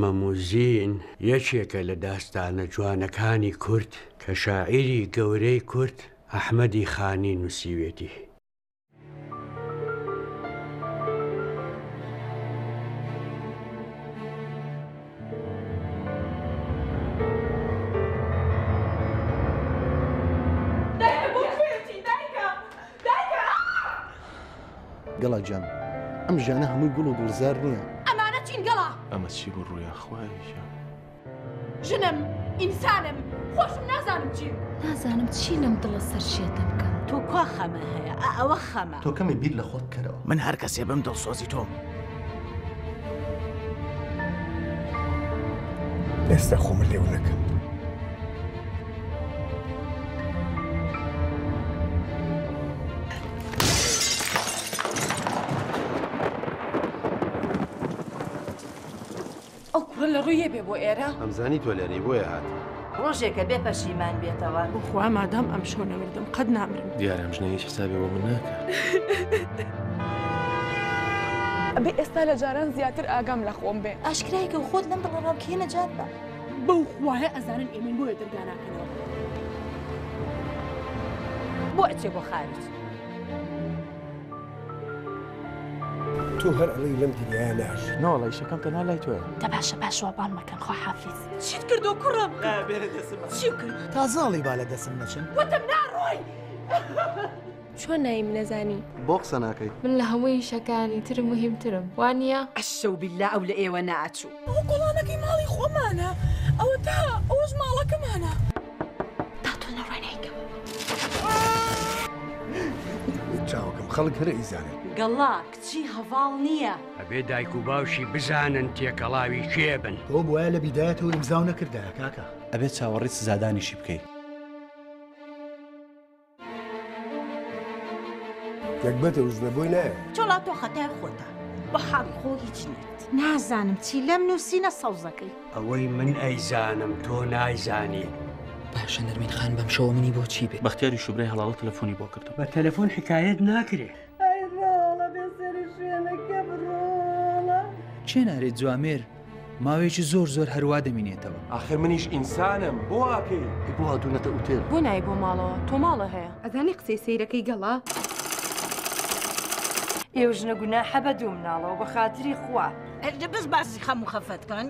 مەموزین یەکێکە لە داستانە جوانەکانی کورد کە شاعیری گەورەی کورد ئەحمەدی خانی نووسیوێتی. گەڵا گیان ئەم ژیانە هەمووی گوڵ و گوڵزار نییە. ئەمانە چین گەڵا؟ ئەمە چی بوو ڕویا خوایە گیان. ژنم، ئینسانم، خۆشم نازانم چیم. نازانم چی لەم دڵە سەر شێتە بکەم. تۆ کوا خەمە هەیە ئە ئەوە خەمە. تۆ کەمێ بیر لە خۆت کەرەوە. من هەرکەسێ بم دڵسۆزی تۆم. ئێستا خۆمە لێو نەکەم ئەو کوڕە لە ڕویێ بێ بۆ ئێرە؟ ئەمزانی تۆ لێرەی بۆیە هاتم. ڕۆژێکە بێ پەشیمان بێتەوە. بەخوا مادام ئەمشەو نەمردم قەت نامرم. دیارە ئەم ژنە هیچ حسابێ بۆ من ناکا. ئەبێ ئێستا لە جاران زیاتر ئاگام لە خۆم بێ. ئاشکرای کە و خۆت لەم دڵە ڕابکەیە نەجات بە. بەو خوایە ئەزانن ئێمەین بۆیە دەرگا ناکەنەوە. بۆ ئەچێ بۆ خارج؟ تۆ هەر ئەڵێی لەم دنیایە ناژی. نەوەڵا ئیشەکەم تەنها لای تۆیە. دە باشە باش وا بان مەکەن خوا حافیز. چیت کردوە کوڕم؟ نا بێنە دەسم. چیم کرد؟ تازە ئەڵێی با لە دەسم نەچن. وتم ناڕۆی. چۆن نایم نەزانی؟ بۆ قسە ناکەی؟ من لە هەموو ئیشەکانی تر موهیم ترم وانیە؟ عەشە و بیللا ئەو لە ئێوە ناچو. ئەوە کۆڵانەکەی ماڵی خۆمانە. ئەوەتا ئەوەش ماڵەکەمانە. تا تۆ نەڕۆی نایکەمەوە. چاوەکەم خەڵک هەر ئەیزانن. گەڵا کچی هەڤاڵ نییە. ئەبێ دایک و باوکی بزانن تێکەڵاوی کێ بن. تۆ بوایە لە بیدایەتەوە ئیمزاو نەکردایە کاکە. ئەبێ چاوەڕێی سزادانیشی بکەی. نەگبەتە وژنە بۆی نایە. چۆڵا تۆ خەتای خۆتە بە حاڵی خۆ هیچ نیت. نازانم چی لەم نووسینە سەوزەکەی. ئەوەی من ئەیزانم تۆ نایزانی. باشە نەرمین خان بەم شەوە منی بۆ چی بێ. بەختیاری شوبرای هەڵاڵت تەلەفۆنی بۆ کردم. بە تەلەفۆن حکایەت ناکرێ. چێنارێ جوامێر ماوەیەکی زۆر زۆر هەروا دەمینێتەوە. ئاخر منیش ئینسانم بۆ واکەی. ئەی بۆ هاتونەتە ئوتێل. بۆ نای بۆ ماڵەوە تۆ ماڵە هەیە. ئەزانی قسەی سەیرەکەی گەڵە. ئێو ژنە گوناحە بە دوو مناڵەوە بە خاتری خوا. ئەرێ بەس باسی خەم و خەفەت کەن.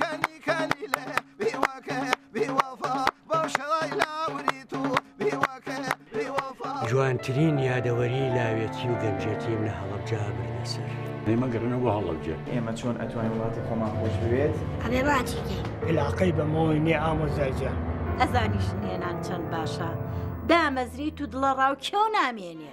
کەلی کەلی لێ بیوەکێ بی وەفا بەو شەوەی لاوری تو بیوەکێ بی وەفا. جوانترین یادەوەری لاوێتی و گەنجێتیم لە هەڵەبجە بردە سەر. دەی مەگەڕێنەوە بۆ هەڵەبجە. ئێمە چۆن ئەتوانین وڵاتی خۆمان خۆش بوێت. ئەبێ با چی کەین. علاقەی بە مۆی نیە ئامۆزای جان. ئەزانی ژن هێنان چەند باشە دامەزریت و دڵەڕاوکێو نامێنێ.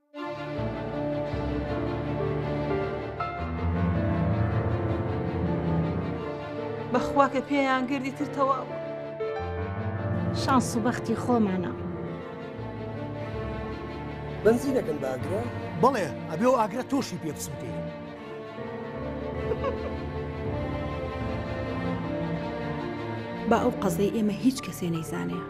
بەخوا کە پێیان گردی تر تەواو شانس و بەختی خۆمانە بەنزینەکەن باگرە بەڵێ ئەبێ و ئاگرە تۆشی پێ بسووتێ با ئەو قەزەی ئێمە هیچ کەسێ نەیزانێ